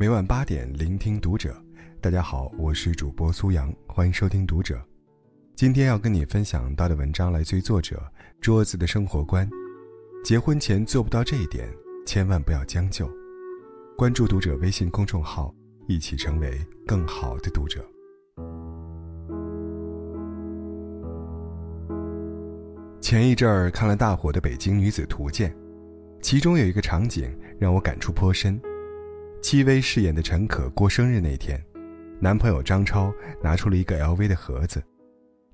每晚八点，聆听读者。大家好，我是主播苏阳，欢迎收听读者。今天要跟你分享到的文章来自于作者桌子的生活观。结婚前做不到这一点，千万不要将就。关注读者微信公众号，一起成为更好的读者。前一阵儿看了大火的《北京女子图鉴》，其中有一个场景让我感触颇深。戚薇饰演的陈可过生日那天，男朋友张超拿出了一个 LV 的盒子。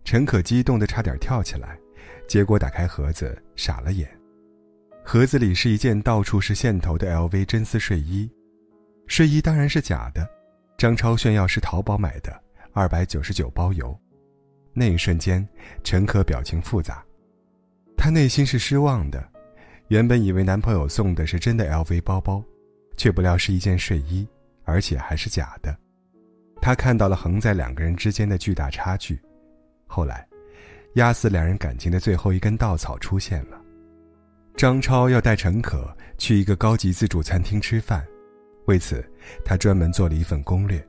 陈可激动的差点跳起来，结果打开盒子傻了眼。盒子里是一件到处是线头的 LV 真丝睡衣，睡衣当然是假的。张超炫耀是淘宝买的，二百九十九包邮。那一瞬间，陈可表情复杂，她内心是失望的。原本以为男朋友送的是真的 LV 包包，却不料是一件睡衣，而且还是假的。他看到了横在两个人之间的巨大差距。后来，压死两人感情的最后一根稻草出现了。张超要带陈可去一个高级自助餐厅吃饭，为此，他专门做了一份攻略：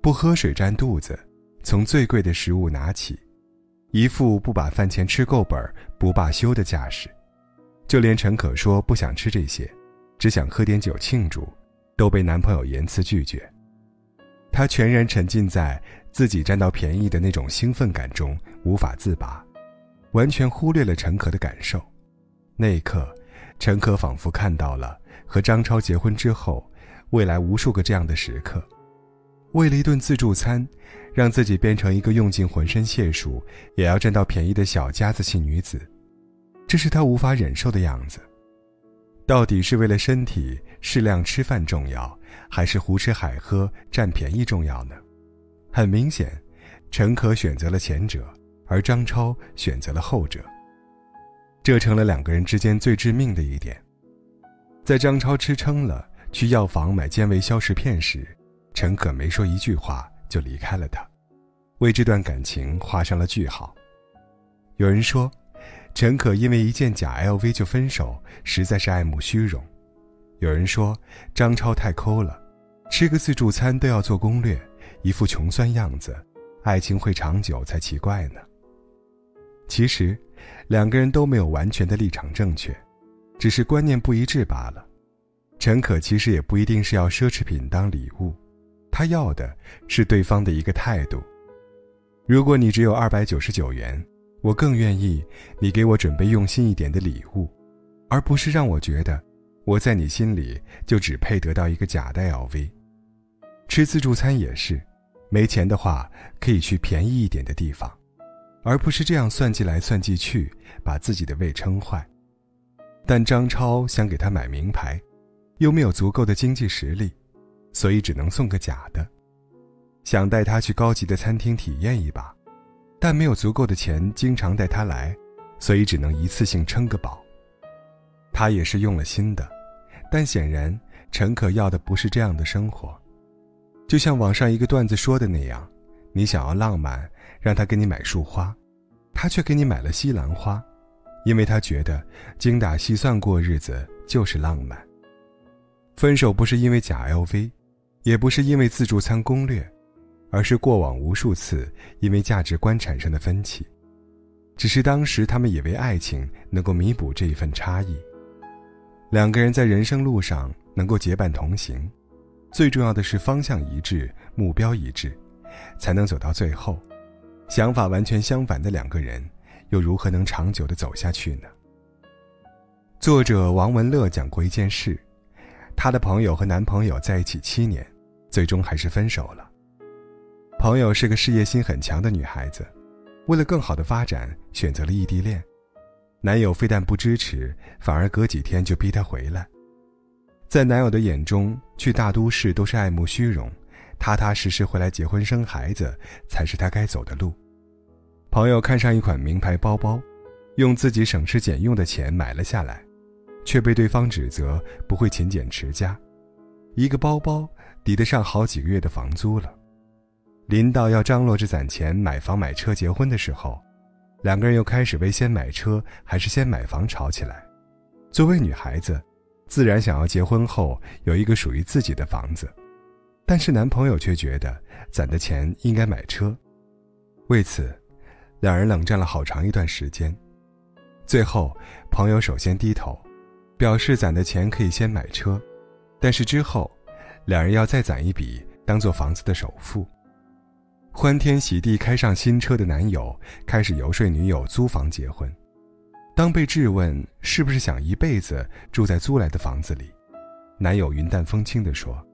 不喝水占肚子，从最贵的食物拿起，一副不把饭钱吃够本不罢休的架势。就连陈可说不想吃这些，只想喝点酒庆祝，都被男朋友严词拒绝。她全然沉浸在。自己占到便宜的那种兴奋感中无法自拔，完全忽略了陈可的感受。那一刻，陈可仿佛看到了和张超结婚之后，未来无数个这样的时刻。为了一顿自助餐，让自己变成一个用尽浑身解数也要占到便宜的小家子气女子，这是她无法忍受的样子。到底是为了身体适量吃饭重要，还是胡吃海喝占便宜重要呢？很明显，陈可选择了前者，而张超选择了后者。这成了两个人之间最致命的一点。在张超吃撑了去药房买健胃消食片时，陈可没说一句话就离开了他，为这段感情画上了句号。有人说，陈可因为一件假 LV 就分手，实在是爱慕虚荣；有人说，张超太抠了，吃个自助餐都要做攻略。一副穷酸样子，爱情会长久才奇怪呢。其实，两个人都没有完全的立场正确，只是观念不一致罢了。陈可其实也不一定是要奢侈品当礼物，他要的是对方的一个态度。如果你只有二百九十九元，我更愿意你给我准备用心一点的礼物，而不是让我觉得我在你心里就只配得到一个假的 LV。吃自助餐也是。没钱的话，可以去便宜一点的地方，而不是这样算计来算计去，把自己的胃撑坏。但张超想给他买名牌，又没有足够的经济实力，所以只能送个假的。想带他去高级的餐厅体验一把，但没有足够的钱经常带他来，所以只能一次性撑个饱。他也是用了心的，但显然陈可要的不是这样的生活。就像网上一个段子说的那样，你想要浪漫，让他给你买束花，他却给你买了西兰花，因为他觉得精打细算过日子就是浪漫。分手不是因为假 LV，也不是因为自助餐攻略，而是过往无数次因为价值观产生的分歧。只是当时他们以为爱情能够弥补这一份差异，两个人在人生路上能够结伴同行。最重要的是方向一致，目标一致，才能走到最后。想法完全相反的两个人，又如何能长久的走下去呢？作者王文乐讲过一件事：，她的朋友和男朋友在一起七年，最终还是分手了。朋友是个事业心很强的女孩子，为了更好的发展，选择了异地恋。男友非但不支持，反而隔几天就逼她回来。在男友的眼中，去大都市都是爱慕虚荣，踏踏实实回来结婚生孩子才是他该走的路。朋友看上一款名牌包包，用自己省吃俭用的钱买了下来，却被对方指责不会勤俭持家。一个包包抵得上好几个月的房租了。临到要张罗着攒钱买房买车结婚的时候，两个人又开始为先买车还是先买房吵起来。作为女孩子。自然想要结婚后有一个属于自己的房子，但是男朋友却觉得攒的钱应该买车。为此，两人冷战了好长一段时间。最后，朋友首先低头，表示攒的钱可以先买车，但是之后，两人要再攒一笔当做房子的首付。欢天喜地开上新车的男友开始游说女友租房结婚。当被质问是不是想一辈子住在租来的房子里，男友云淡风轻地说：“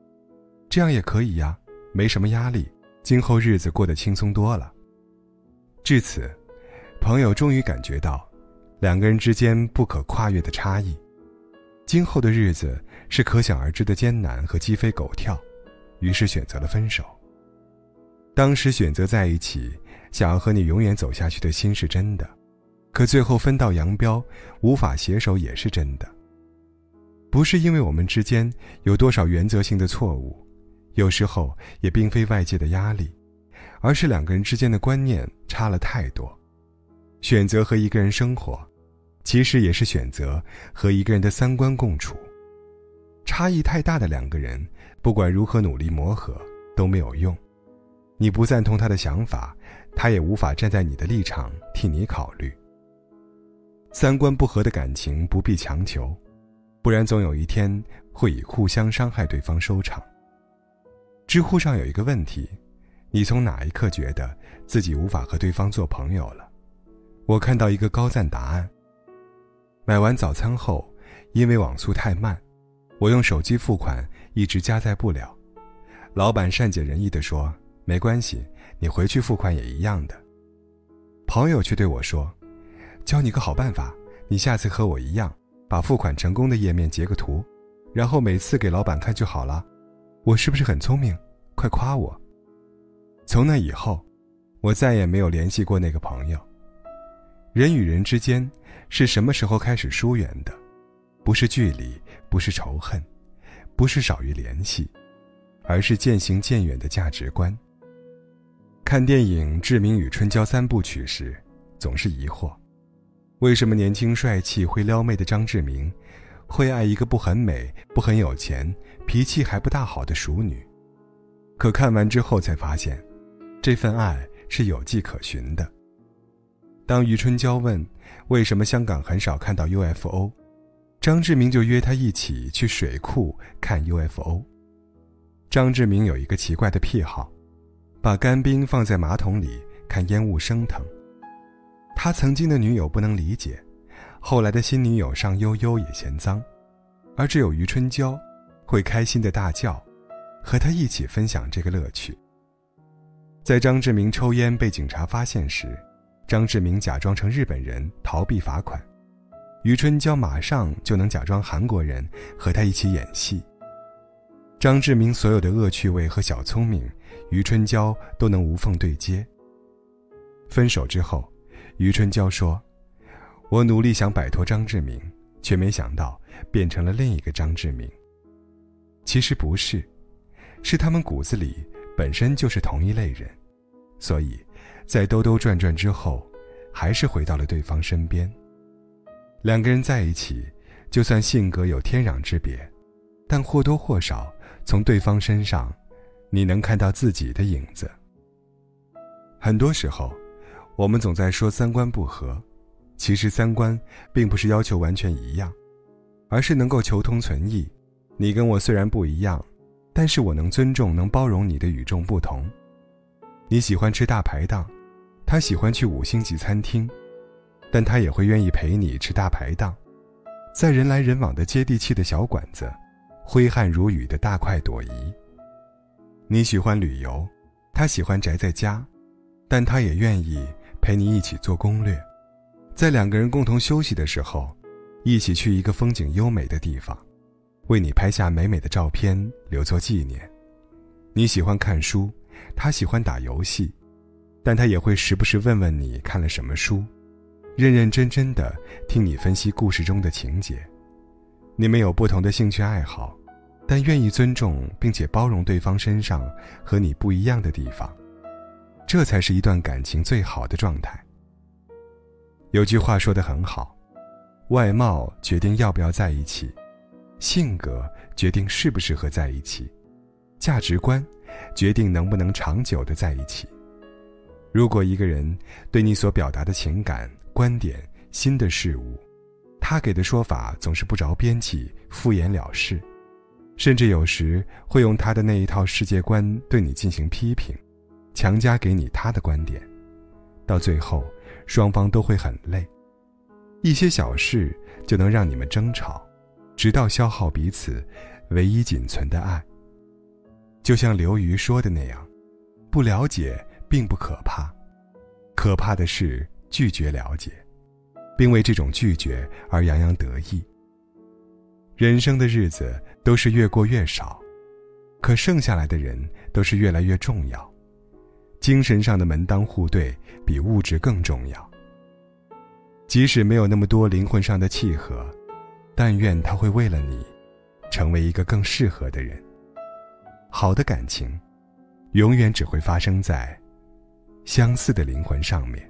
这样也可以呀，没什么压力，今后日子过得轻松多了。”至此，朋友终于感觉到，两个人之间不可跨越的差异，今后的日子是可想而知的艰难和鸡飞狗跳，于是选择了分手。当时选择在一起，想要和你永远走下去的心是真的。可最后分道扬镳，无法携手也是真的。不是因为我们之间有多少原则性的错误，有时候也并非外界的压力，而是两个人之间的观念差了太多。选择和一个人生活，其实也是选择和一个人的三观共处。差异太大的两个人，不管如何努力磨合都没有用。你不赞同他的想法，他也无法站在你的立场替你考虑。三观不合的感情不必强求，不然总有一天会以互相伤害对方收场。知乎上有一个问题：你从哪一刻觉得自己无法和对方做朋友了？我看到一个高赞答案：买完早餐后，因为网速太慢，我用手机付款一直加载不了。老板善解人意地说：“没关系，你回去付款也一样的。”朋友却对我说。教你个好办法，你下次和我一样，把付款成功的页面截个图，然后每次给老板看就好了。我是不是很聪明？快夸我！从那以后，我再也没有联系过那个朋友。人与人之间，是什么时候开始疏远的？不是距离，不是仇恨，不是少于联系，而是渐行渐远的价值观。看电影《志明与春娇》三部曲时，总是疑惑。为什么年轻帅气会撩妹的张志明，会爱一个不很美、不很有钱、脾气还不大好的熟女？可看完之后才发现，这份爱是有迹可循的。当余春娇问为什么香港很少看到 UFO，张志明就约她一起去水库看 UFO。张志明有一个奇怪的癖好，把干冰放在马桶里看烟雾升腾。他曾经的女友不能理解，后来的新女友尚悠悠也嫌脏，而只有余春娇，会开心的大叫，和他一起分享这个乐趣。在张志明抽烟被警察发现时，张志明假装成日本人逃避罚款，余春娇马上就能假装韩国人和他一起演戏。张志明所有的恶趣味和小聪明，余春娇都能无缝对接。分手之后。余春娇说：“我努力想摆脱张志明，却没想到变成了另一个张志明。其实不是，是他们骨子里本身就是同一类人，所以，在兜兜转转之后，还是回到了对方身边。两个人在一起，就算性格有天壤之别，但或多或少从对方身上，你能看到自己的影子。很多时候。”我们总在说三观不合，其实三观并不是要求完全一样，而是能够求同存异。你跟我虽然不一样，但是我能尊重、能包容你的与众不同。你喜欢吃大排档，他喜欢去五星级餐厅，但他也会愿意陪你吃大排档，在人来人往的接地气的小馆子，挥汗如雨的大快朵颐。你喜欢旅游，他喜欢宅在家，但他也愿意。陪你一起做攻略，在两个人共同休息的时候，一起去一个风景优美的地方，为你拍下美美的照片留作纪念。你喜欢看书，他喜欢打游戏，但他也会时不时问问你看了什么书，认认真真的听你分析故事中的情节。你们有不同的兴趣爱好，但愿意尊重并且包容对方身上和你不一样的地方。这才是一段感情最好的状态。有句话说得很好，外貌决定要不要在一起，性格决定适不适合在一起，价值观决定能不能长久的在一起。如果一个人对你所表达的情感、观点、新的事物，他给的说法总是不着边际、敷衍了事，甚至有时会用他的那一套世界观对你进行批评，强加给你他的观点，到最后双方都会很累。一些小事就能让你们争吵，直到消耗彼此唯一仅存的爱。就像刘瑜说的那样，不了解并不可怕，可怕的是拒绝了解，并为这种拒绝而洋洋得意。人生的日子都是越过越少，可剩下来的人都是越来越重要。精神上的门当户对比物质更重要。即使没有那么多灵魂上的契合，但愿他会为了你，成为一个更适合的人。好的感情，永远只会发生在相似的灵魂上面。